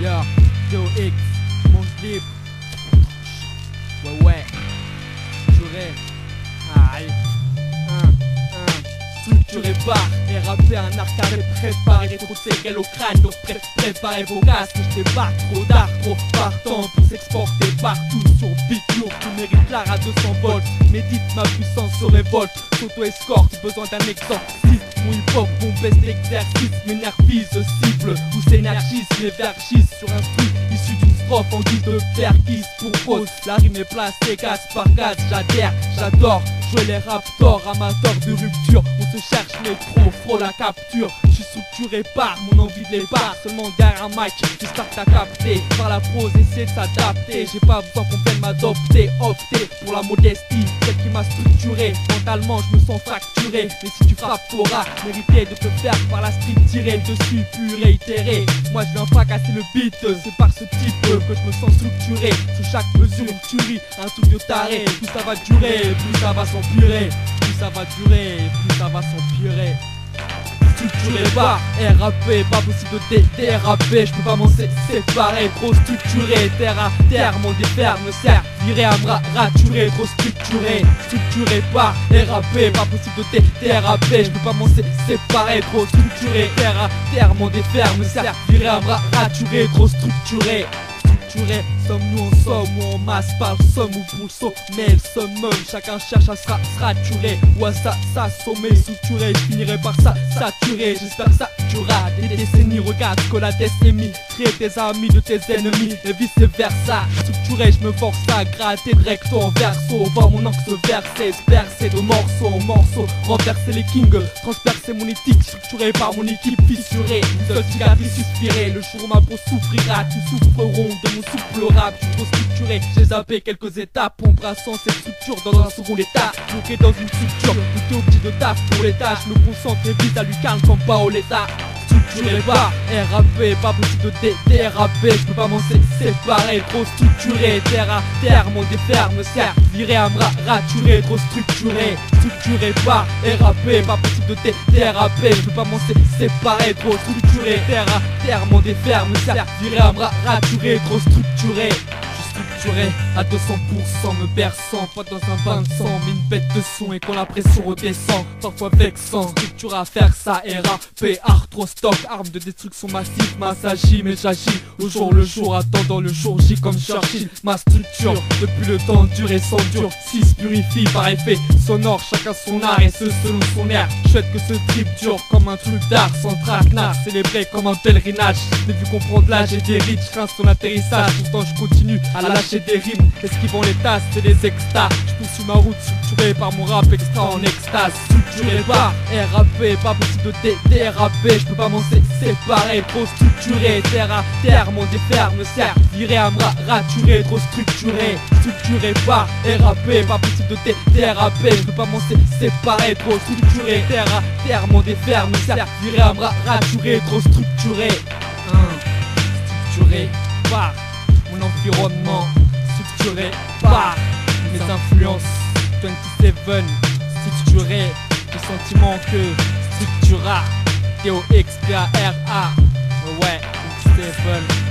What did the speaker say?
Yo, Yo X, mon clip. Ouais, ouais. J'aurais. Aïe. Un, un. Structuré rappé un arcade préparé trop serré au crâne donc pré préparez vos casques je débarque trop d'art trop partant pour s'exporter partout sur beat lourd tu mérites l'art à 200 volts médite ma puissance se révolte s'auto escorte besoin d'un exorcisme mon hip hop mon best exercice m'énervise cible ou s'énergise m'évergise sur un truc issu d'une strophe en guise de perquise pour pause. La rime est placée casse par casse j'adhère j'adore jouer les raptors amateurs de rupture on se cherche mais trop frôle la capture structuré par mon envie de les barres Seulement derrière un mic, j'espère que t'as capté. Par la prose, essayer de s'adapter. J'ai pas besoin qu'on vienne m'adopter Opter pour la modestie. Celle qui m'a structuré Mentalement, je me sens fracturé. Mais si tu frappes, t'auras mérité de te faire par la street Tirer. Dessus, puis réitérer Moi je viens pas casser le beat. C'est par ce type que je me sens structuré. Sous chaque mesure, une tuerie, un truc de taré. Plus ça va durer, plus ça va s'empirer. Plus ça va durer, plus ça va s'empirer structuré pas RAP, pas possible de déraper. Je peux pas m'en séparer, trop structuré Terre à terre, mon défer me sert. Viré à me raturer, trop structuré. Structuré pas RAP, pas possible de déraper. Je peux pas m'en séparer, trop structuré Terre à terre, mon défer me sert. Viré à me raturer, trop structuré. Structuré Sommes-nous en somme ou en masse par le somme ou pour le le summum, chacun cherche à se raturer Ou à s'assommer, structuré Je finirai par ça, saturer J'espère que ça durera des décennies Regarde que la décennie Traite tes amis de tes ennemis Et vice versa Structuré, je me force à gratter de recto en verso Voir mon se verser, se verser de morceau en morceau Renverser les kings, transpercer mon éthique Structuré par mon équipe fissurée Une seule cicatrice suspirer Le jour où ma peau souffrira, tu souffreront de mon souple rap trop structuré. J'ai zappé quelques étapes Embrassant cette structure dans un second état. Bloqué dans une structure Tout au petit de taf pour les tâches. Me concentre vite à lui calme comme pas au l'état structuré pas RAP, pas possible de déraper Je peux pas m'en séparer, trop structuré Terre à terre, mon défer me sert Viré à me raturer, trop structuré Structuré pas RAP, pas possible de déraper Je peux pas m'en séparer, trop structuré Terre à terre, mon défer me sert Viré à me raturer, trop structuré structuré à 200% me berçant Pas dans un bain de sang mais une bête de son et quand la pression redescend Parfois vexant. Structure à faire ça RAP art trop stock Arme de destruction massive Massagis mais j'agis au jour le jour Attendant le jour J comme Churchill. Ma structure depuis le temps dur et sans dur 6 purifie par effet sonore Chacun son art et ce selon son air. Souhaite que ce trip dure comme un truc d'art Sans traquenard célébré comme un pèlerinage. J'ai vu comprendre l'âge et des riches Rince son atterrissage. Pourtant je continue à lâcher des rimes Esquivant les tasses et les extas. Je poursuis ma route structurée par mon rap extra en extase. Structuré pas RAP, pas possible de déraper Je peux pas m'en séparer, trop structuré Terre à terre, mon défer me sert. Viré à me trop structuré. Structuré pas RAP, pas possible de déraper Je peux pas m'en séparer, trop structuré Terre à terre, mon défer me sert. Viré à me raturer, trop structuré. Structuré par mon environnement structuré par mes influences 27 structuré le sentiment que structura T-O-X-P-A-R-A Ouais, 27